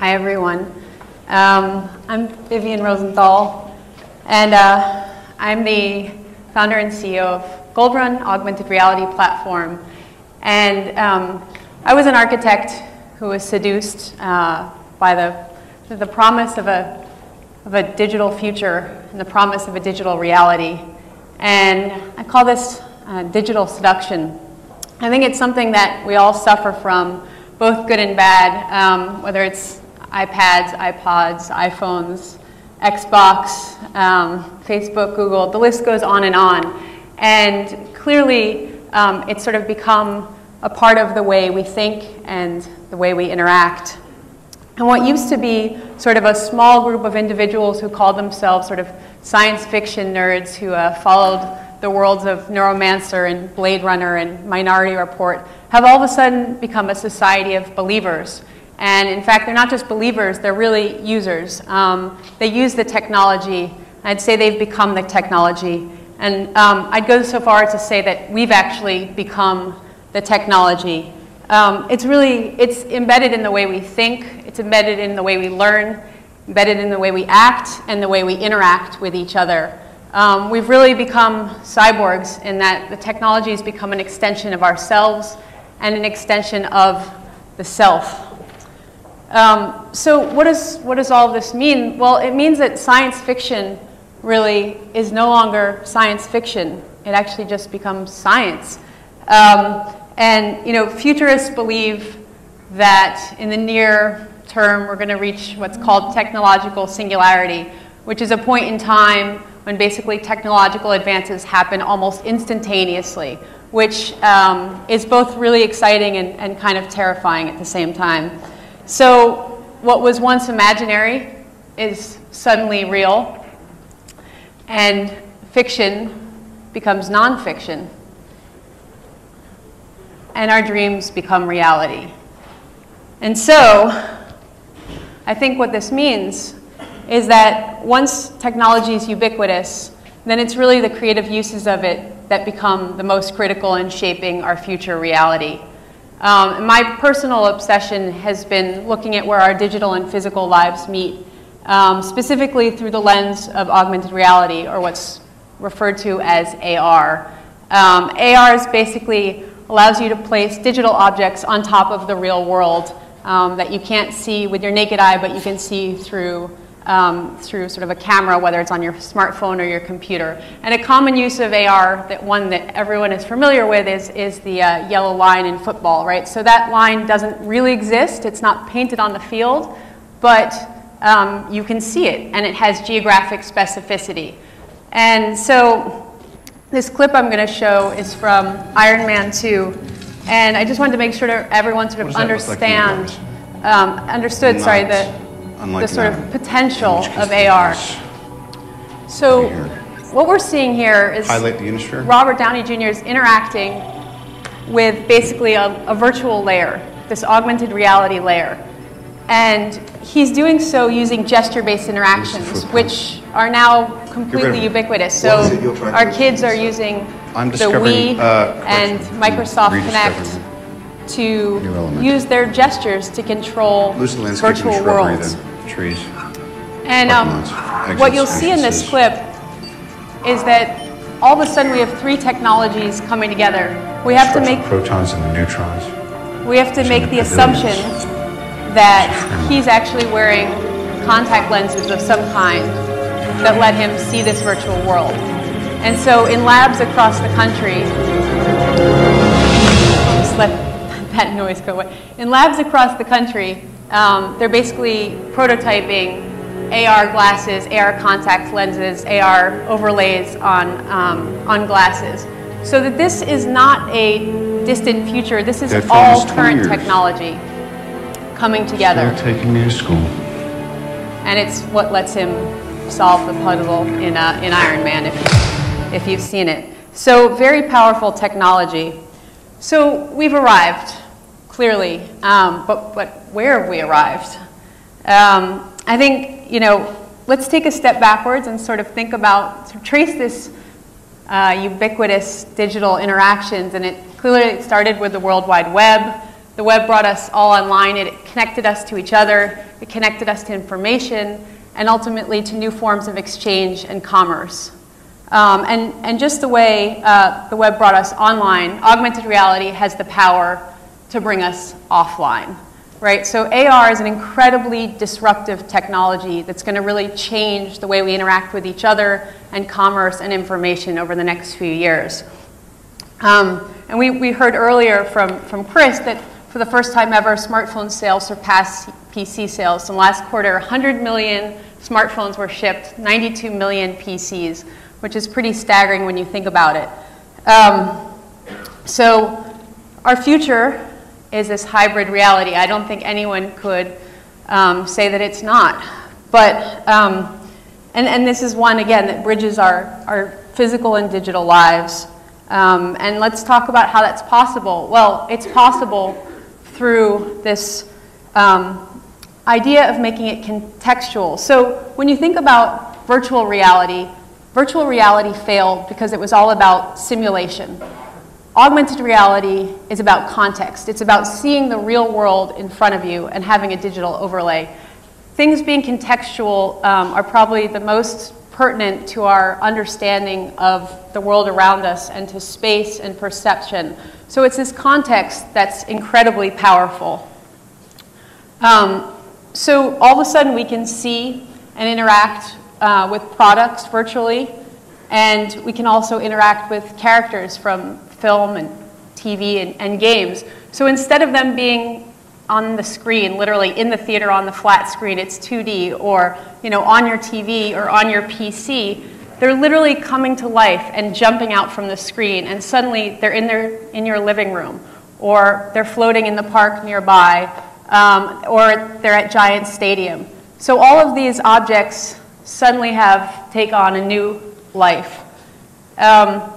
Hi, everyone. Um, I'm Vivian Rosenthal, and uh, I'm the founder and CEO of Goldrun Augmented Reality Platform. And um, I was an architect who was seduced uh, by the, the promise of a, of a digital future and the promise of a digital reality. And I call this uh, digital seduction. I think it's something that we all suffer from, both good and bad, um, whether it's iPads, iPods, iPhones, Xbox, um, Facebook, Google, the list goes on and on. And clearly, um, it's sort of become a part of the way we think and the way we interact. And what used to be sort of a small group of individuals who called themselves sort of science fiction nerds who uh, followed the worlds of Neuromancer and Blade Runner and Minority Report have all of a sudden become a society of believers and in fact, they're not just believers, they're really users. Um, they use the technology. I'd say they've become the technology. And um, I'd go so far as to say that we've actually become the technology. Um, it's really, it's embedded in the way we think, it's embedded in the way we learn, embedded in the way we act, and the way we interact with each other. Um, we've really become cyborgs in that the technology has become an extension of ourselves and an extension of the self. Um, so what does, what does all this mean? Well, it means that science fiction really is no longer science fiction. It actually just becomes science. Um, and you know, futurists believe that in the near term we're going to reach what's called technological singularity, which is a point in time when basically technological advances happen almost instantaneously, which um, is both really exciting and, and kind of terrifying at the same time. So what was once imaginary is suddenly real, and fiction becomes nonfiction, and our dreams become reality. And so, I think what this means is that once technology is ubiquitous, then it's really the creative uses of it that become the most critical in shaping our future reality. Um, my personal obsession has been looking at where our digital and physical lives meet, um, specifically through the lens of augmented reality, or what's referred to as AR. Um, AR is basically allows you to place digital objects on top of the real world um, that you can't see with your naked eye, but you can see through um, through sort of a camera, whether it's on your smartphone or your computer. And a common use of AR, that one that everyone is familiar with, is, is the uh, yellow line in football, right? So that line doesn't really exist. It's not painted on the field, but um, you can see it, and it has geographic specificity. And so this clip I'm going to show is from Iron Man 2, and I just wanted to make sure that everyone sort of understand, like um, understood, sorry, that the sort of potential of AR. So what we're seeing here is highlight the Robert Downey Jr. is interacting with basically a, a virtual layer, this augmented reality layer. And he's doing so using gesture-based interactions, which are now completely ubiquitous. So our kids are using the Wii uh, and Microsoft Kinect to use their gestures to control virtual worlds. Trees. And um, what you'll see in this clip is that all of a sudden we have three technologies coming together. We have to make protons and neutrons. We have to make the assumption that he's actually wearing contact lenses of some kind that let him see this virtual world. And so in labs across the country, that noise go away. In labs across the country, um, they're basically prototyping AR glasses, AR contact lenses, AR overlays on, um, on glasses. So that this is not a distant future, this is all current technology coming together. Still taking me to school. And it's what lets him solve the puzzle in, uh, in Iron Man, if, if you've seen it. So very powerful technology. So we've arrived clearly. Um, but, but where have we arrived? Um, I think, you know, let's take a step backwards and sort of think about, trace this uh, ubiquitous digital interactions. And it clearly started with the World Wide Web. the web brought us all online. It connected us to each other, it connected us to information, and ultimately to new forms of exchange and commerce. Um, and, and just the way uh, the web brought us online, augmented reality has the power to bring us offline right? So AR is an incredibly disruptive technology that's going to really change the way we interact with each other and commerce and information over the next few years. Um, and we, we heard earlier from, from Chris that for the first time ever, smartphone sales surpassed PC sales. So last quarter, 100 million smartphones were shipped, 92 million PCs, which is pretty staggering when you think about it. Um, so our future is this hybrid reality. I don't think anyone could um, say that it's not. But, um, and, and this is one, again, that bridges our, our physical and digital lives. Um, and let's talk about how that's possible. Well, it's possible through this um, idea of making it contextual. So when you think about virtual reality, virtual reality failed because it was all about simulation. Augmented reality is about context. It's about seeing the real world in front of you and having a digital overlay. Things being contextual um, are probably the most pertinent to our understanding of the world around us and to space and perception. So it's this context that's incredibly powerful. Um, so all of a sudden we can see and interact uh, with products virtually, and we can also interact with characters from film and TV and, and games. So instead of them being on the screen, literally in the theater on the flat screen, it's 2D, or you know, on your TV or on your PC, they're literally coming to life and jumping out from the screen, and suddenly they're in, their, in your living room, or they're floating in the park nearby, um, or they're at Giant Stadium. So all of these objects suddenly have take on a new life. Um,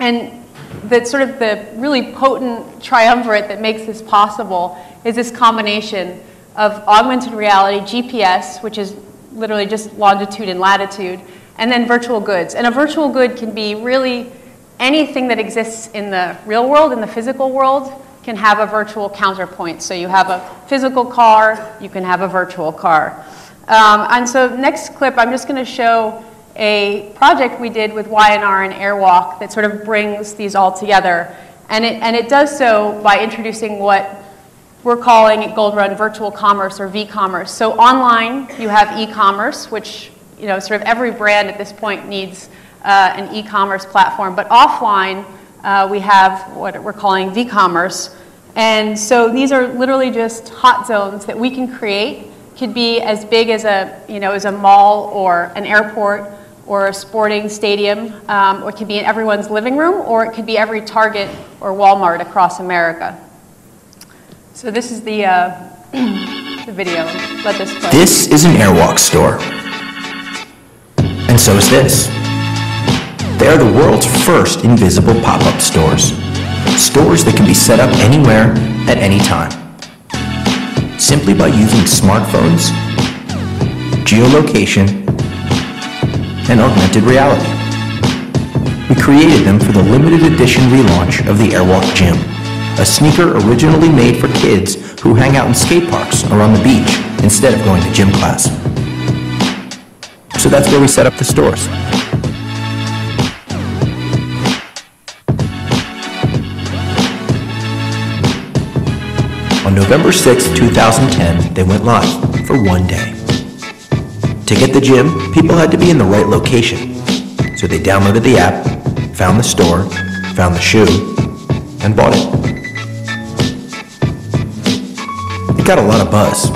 and the sort of the really potent triumvirate that makes this possible is this combination of augmented reality, GPS, which is literally just longitude and latitude, and then virtual goods. And a virtual good can be really anything that exists in the real world, in the physical world, can have a virtual counterpoint. So you have a physical car, you can have a virtual car. Um, and so next clip, I'm just going to show a project we did with Y&R and Airwalk that sort of brings these all together. And it, and it does so by introducing what we're calling at Gold Run virtual commerce or v-commerce. So online, you have e-commerce, which you know, sort of every brand at this point needs uh, an e-commerce platform. But offline, uh, we have what we're calling v-commerce. And so these are literally just hot zones that we can create. Could be as big as a, you know, as a mall or an airport or a sporting stadium, um, or it could be in everyone's living room, or it could be every Target or Walmart across America. So this is the, uh, the video. Let this play. This is an Airwalk store. And so is this. They are the world's first invisible pop-up stores. Stores that can be set up anywhere at any time. Simply by using smartphones, geolocation, and augmented reality. We created them for the limited edition relaunch of the Airwalk Jim, a sneaker originally made for kids who hang out in skate parks or on the beach instead of going to gym class. So that's where we set up the stores. On November 6, 2010, they went live for one day. To get the Jim, people had to be in the right location. So they downloaded the app, found the store, found the shoe, and bought it. It got a lot of buzz.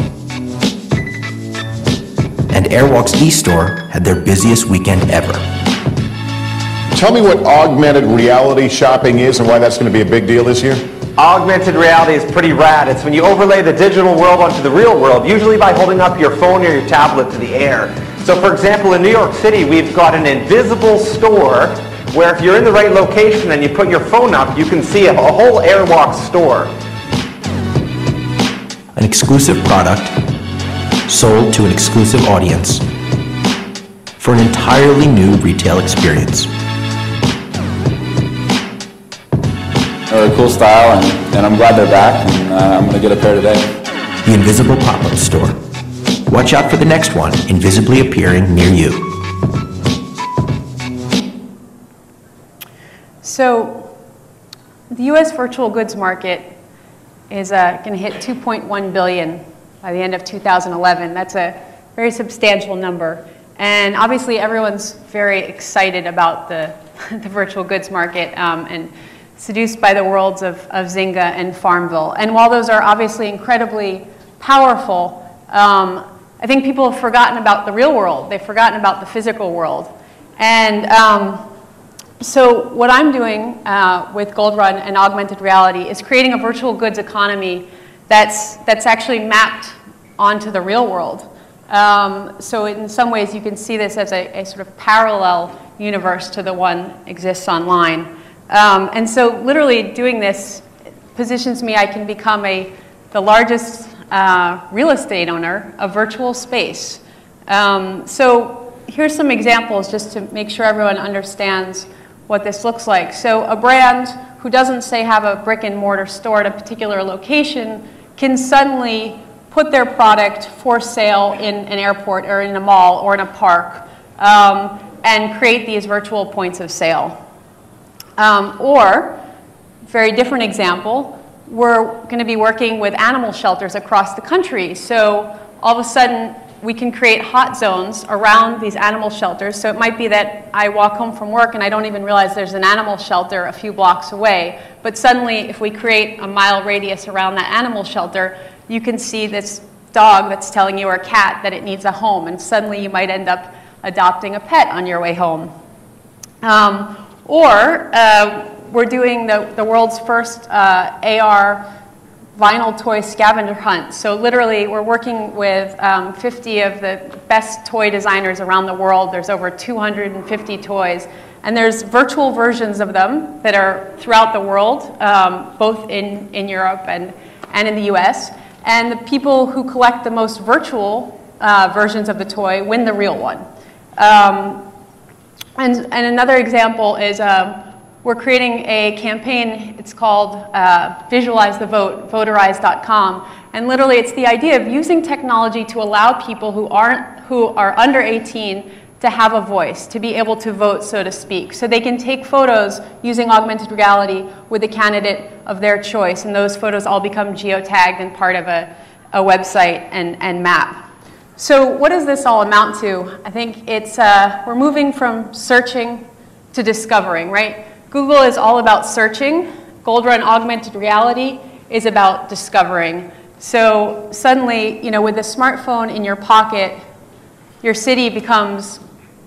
And Airwalk's e-store had their busiest weekend ever. Tell me what augmented reality shopping is and why that's going to be a big deal this year. Augmented reality is pretty rad. It's when you overlay the digital world onto the real world, usually by holding up your phone or your tablet to the air. So for example, in New York City, we've got an invisible store where if you're in the right location and you put your phone up, you can see a, whole Airwalk store. An exclusive product sold to an exclusive audience for an entirely new retail experience. Are a cool style, and, and I'm glad they're back, and uh, I'm going to get a pair today. The Invisible Pop-Up Store. Watch out for the next one, invisibly appearing near you. So, the U.S. virtual goods market is uh, going to hit 2.1 billion by the end of 2011. That's a very substantial number. And obviously, everyone's very excited about the, the virtual goods market um, and seduced by the worlds of, of Zynga and Farmville. And while those are obviously incredibly powerful, um, I think people have forgotten about the real world. They've forgotten about the physical world. And um, so what I'm doing uh, with Gold Run and augmented reality is creating a virtual goods economy that's, that's actually mapped onto the real world. Um, so in some ways you can see this as a, a, sort of parallel universe to the one exists online. Um, and so literally doing this positions me, I can become a, the largest uh, real estate owner of virtual space. Um, so here's some examples just to make sure everyone understands what this looks like. So a brand who doesn't say have a brick and mortar store at a particular location can suddenly put their product for sale in an airport or in a mall or in a park um, and create these virtual points of sale. Um, or, very different example, we're going to be working with animal shelters across the country. So all of a sudden, we can create hot zones around these animal shelters. So it might be that I walk home from work and I don't even realize there's an animal shelter a few blocks away. But suddenly, if we create a mile radius around that animal shelter, you can see this dog that's telling you or cat that it needs a home. And suddenly you might end up adopting a pet on your way home. Um, or uh, we're doing the, the world's first uh, AR vinyl toy scavenger hunt. So literally, we're working with um, 50 of the best toy designers around the world. There's over 250 toys. And there's virtual versions of them that are throughout the world, um, both in, in Europe and, and in the US. And the people who collect the most virtual uh, versions of the toy win the real one. Um, and, and another example is um, we're creating a campaign. It's called uh, Visualize the Vote, voterize.com. And literally, it's the idea of using technology to allow people who, aren't, who are under 18 to have a voice, to be able to vote, so to speak. So they can take photos using augmented reality with a candidate of their choice, and those photos all become geotagged and part of a, a website and, and map. So what does this all amount to? I think it's, uh, we're moving from searching to discovering, right? Google is all about searching. Gold Run Augmented Reality is about discovering. So suddenly, you know, with a smartphone in your pocket, your city becomes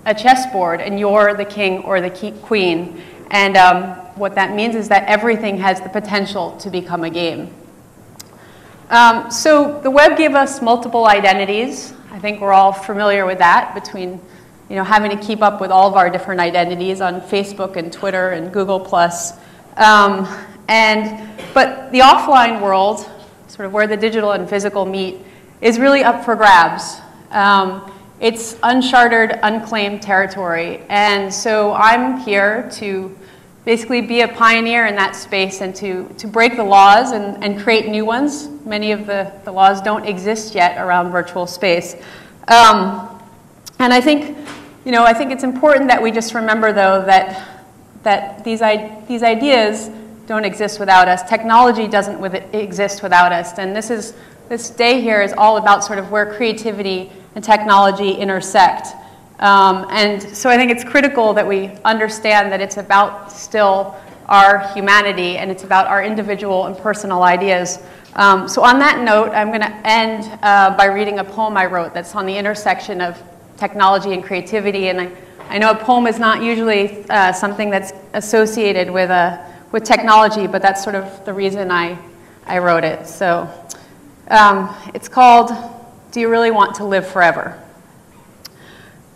a chessboard and you're the king or the queen. And um, what that means is that everything has the potential to become a game. Um, so the web gave us multiple identities. I think we're all familiar with that between you know, having to keep up with all of our different identities on Facebook and Twitter and Google+. Um, and, but the offline world, sort of where the digital and physical meet, is really up for grabs. Um, it's uncharted, unclaimed territory. And so I'm here to basically be a pioneer in that space and to, to break the laws and, and create new ones. Many of the, the laws don't exist yet around virtual space. Um, and I think, you know, I think it's important that we just remember, though, that, that these, these ideas don't exist without us. Technology doesn't with exist without us. And this, is, this day here is all about sort of where creativity and technology intersect. Um, and so I think it's critical that we understand that it's about still our humanity and it's about our individual and personal ideas. Um, so on that note, I'm going to end uh, by reading a poem I wrote that's on the intersection of technology and creativity. And I, I know a poem is not usually uh, something that's associated with, uh, with technology, but that's sort of the reason I, I wrote it. So um, it's called Do You Really Want to Live Forever?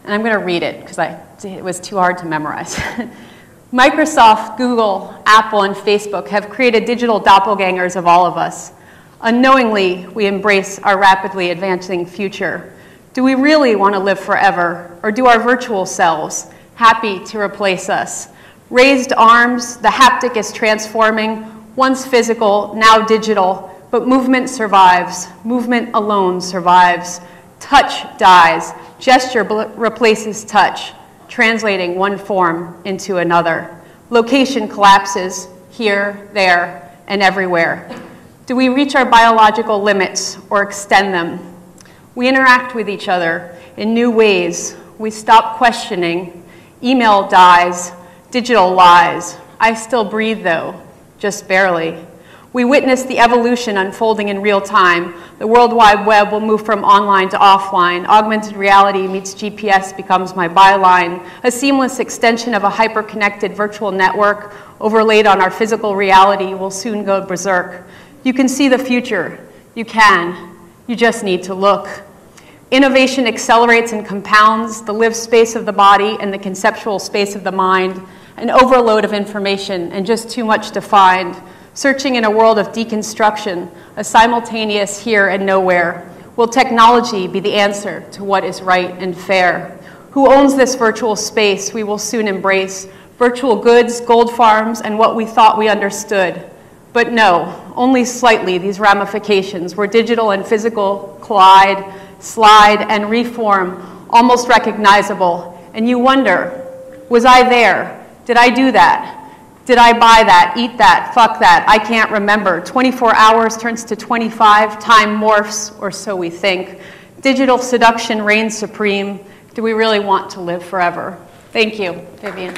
And I'm going to read it because it was too hard to memorize. Microsoft, Google, Apple, and Facebook have created digital doppelgangers of all of us. Unknowingly, we embrace our rapidly advancing future. Do we really want to live forever, or do our virtual selves, happy to replace us? Raised arms, the haptic is transforming. once physical, now digital, but movement survives. Movement alone survives. Touch dies. Gesture replaces touch, translating one form into another. Location collapses here, there, and everywhere. Do we reach our biological limits or extend them? We interact with each other in new ways. We stop questioning. Email dies. Digital lies. I still breathe, though, just barely. We witness the evolution unfolding in real time. The World Wide Web will move from online to offline. Augmented reality meets GPS becomes my byline. A seamless extension of a hyper-connected virtual network overlaid on our physical reality will soon go berserk. You can see the future. You can. You just need to look. Innovation accelerates and compounds the lived space of the body and the conceptual space of the mind, an overload of information and just too much to find. Searching in a world of deconstruction, a simultaneous here and nowhere. Will technology be the answer to what is right and fair? Who owns this virtual space we will soon embrace? Virtual goods, gold farms, and what we thought we understood. But no, only slightly these ramifications where digital and physical collide slide, and reform, almost recognizable. And you wonder, was I there? Did I do that? Did I buy that, eat that, fuck that? I can't remember. 24 hours turns to 25, time morphs, or so we think. Digital seduction reigns supreme. Do we really want to live forever? Thank you, Vivian.